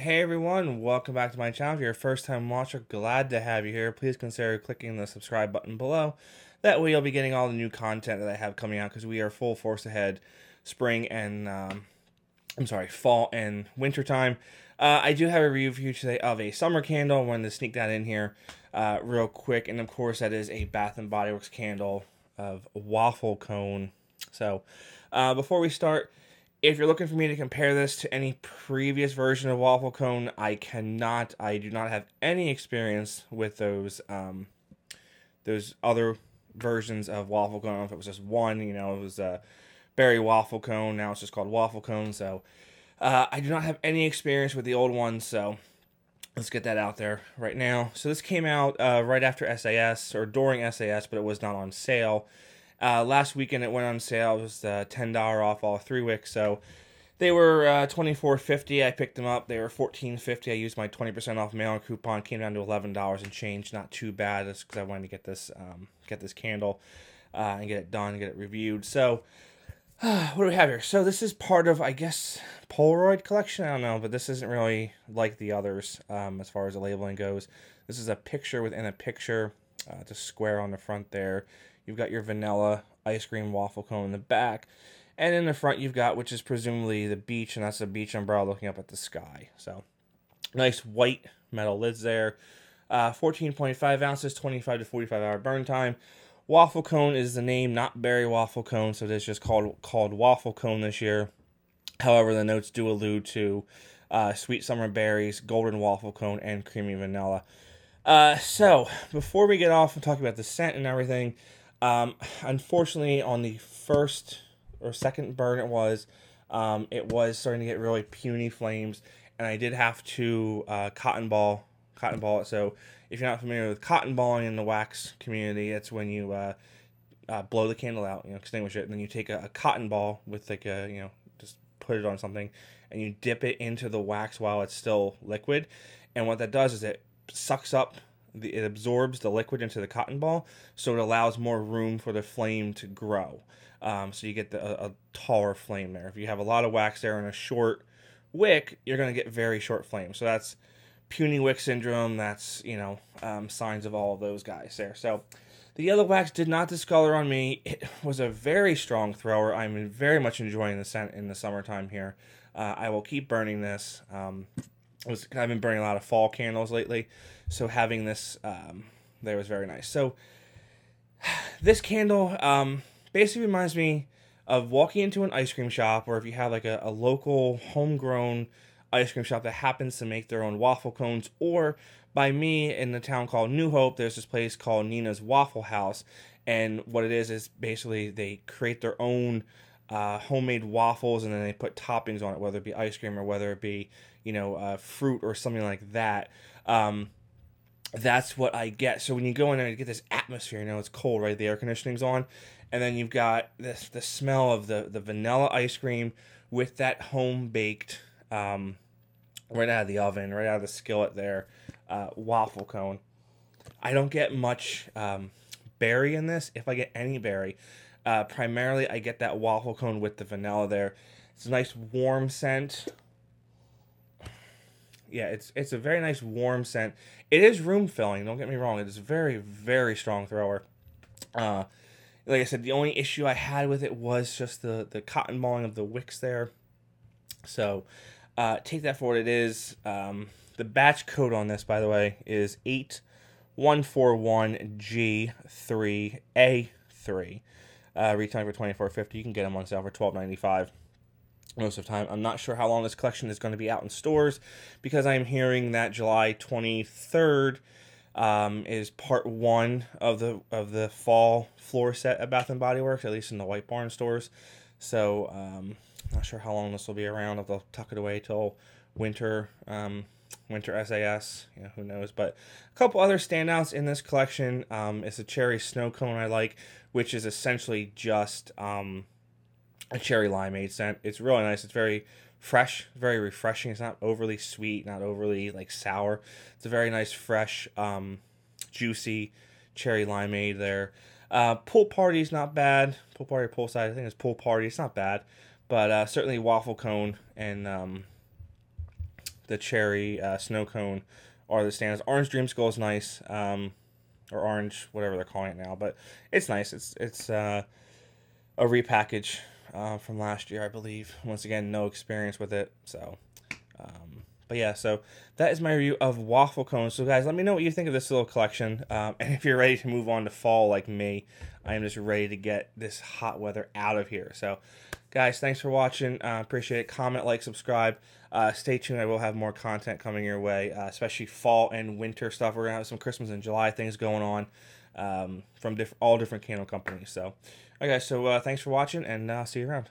Hey everyone, welcome back to my channel. If you're a first time watcher, glad to have you here. Please consider clicking the subscribe button below. That way you'll be getting all the new content that I have coming out because we are full force ahead spring and, um, I'm sorry, fall and winter time. Uh, I do have a review for you today of a summer candle. I wanted to sneak that in here uh, real quick. And of course, that is a Bath and Body Works candle of waffle cone. So uh, before we start, if you're looking for me to compare this to any previous version of waffle cone, I cannot. I do not have any experience with those um, those other versions of waffle cone. if it was just one, you know, it was a berry waffle cone. Now it's just called waffle cone. So uh, I do not have any experience with the old ones. So let's get that out there right now. So this came out uh, right after SAS or during SAS, but it was not on sale. Uh, last weekend it went on sale. It was uh, ten dollar off all three wicks. So they were uh, twenty four fifty. I picked them up. They were fourteen fifty. I used my twenty percent off mail coupon. Came down to eleven dollars and change. Not too bad. Just because I wanted to get this um, get this candle uh, and get it done, get it reviewed. So. what do we have here? So this is part of, I guess, Polaroid collection. I don't know, but this isn't really like the others um, as far as the labeling goes. This is a picture within a picture, uh, just square on the front there. You've got your vanilla ice cream waffle cone in the back. And in the front, you've got, which is presumably the beach, and that's a beach umbrella looking up at the sky. So, nice white metal lids there. Uh, 14.5 ounces, 25 to 45 hour burn time. Waffle cone is the name, not berry waffle cone, so it is just called called waffle cone this year. However, the notes do allude to uh, sweet summer berries, golden waffle cone, and creamy vanilla. Uh, so, before we get off and talk about the scent and everything, um, unfortunately, on the first or second burn, it was um, it was starting to get really puny flames, and I did have to uh, cotton ball cotton ball it. So if you're not familiar with cotton balling in the wax community, it's when you uh, uh, blow the candle out, you know, extinguish it, and then you take a, a cotton ball with like a you know just put it on something, and you dip it into the wax while it's still liquid, and what that does is it sucks up the, it absorbs the liquid into the cotton ball, so it allows more room for the flame to grow. Um, so you get the, a, a, taller flame there. If you have a lot of wax there and a short wick, you're going to get very short flames. So that's puny wick syndrome. That's you know um, signs of all of those guys there. So the yellow wax did not discolor on me. It was a very strong thrower. I'm very much enjoying the scent in the summertime here. Uh, I will keep burning this. Um, was I've been burning a lot of fall candles lately, so having this um, there was very nice. So this candle um, basically reminds me of walking into an ice cream shop, or if you have like a, a local homegrown ice cream shop that happens to make their own waffle cones, or by me in the town called New Hope, there's this place called Nina's Waffle House, and what it is is basically they create their own uh, homemade waffles and then they put toppings on it, whether it be ice cream or whether it be you know uh, fruit or something like that. Um, that's what I get. So when you go in there, you get this atmosphere. You know, it's cold, right? The air conditioning's on, and then you've got this the smell of the the vanilla ice cream with that home baked, um, right out of the oven, right out of the skillet there, uh, waffle cone. I don't get much um, berry in this. If I get any berry, uh, primarily I get that waffle cone with the vanilla there. It's a nice warm scent yeah, it's it's a very nice warm scent. It is room filling. Don't get me wrong. It is a very very strong thrower. Uh, like I said, the only issue I had with it was just the the cotton balling of the wicks there. So uh, take that for what it is. Um, the batch code on this, by the way, is eight one four one G three A three. Uh, retailing for twenty four fifty. You can get them on sale for twelve ninety five most of the time. I'm not sure how long this collection is going to be out in stores because I'm hearing that July 23rd um, is part one of the of the fall floor set at Bath and Body Works, at least in the White Barn stores. So um, not sure how long this will be around. If they'll tuck it away till winter. Um, winter SAS, you know, who knows. But a couple other standouts in this collection um, is a cherry snow cone I like, which is essentially just um, a cherry limeade scent. It's really nice. It's very fresh, very refreshing. It's not overly sweet, not overly like sour. It's a very nice, fresh, um, juicy cherry limeade there. Uh, pool party is not bad. Pool party, poolside. I think it's pool party. It's not bad, but uh, certainly waffle cone and um, the cherry uh, snow cone are the standards. Orange Dreamsicle is nice, um, or orange, whatever they're calling it now, but it's nice. It's it's uh, a repackage uh, from last year, I believe. Once again, no experience with it, so. Um, but yeah, so that is my review of waffle cones. So guys, let me know what you think of this little collection, um, and if you're ready to move on to fall like me, I am just ready to get this hot weather out of here. So, guys, thanks for watching. Uh, appreciate it. Comment, like, subscribe. Uh, stay tuned. I will have more content coming your way, uh, especially fall and winter stuff. We're gonna have some Christmas and July things going on um, from diff- all different candle companies. So, okay, so uh, thanks for watching, and uh, see you around.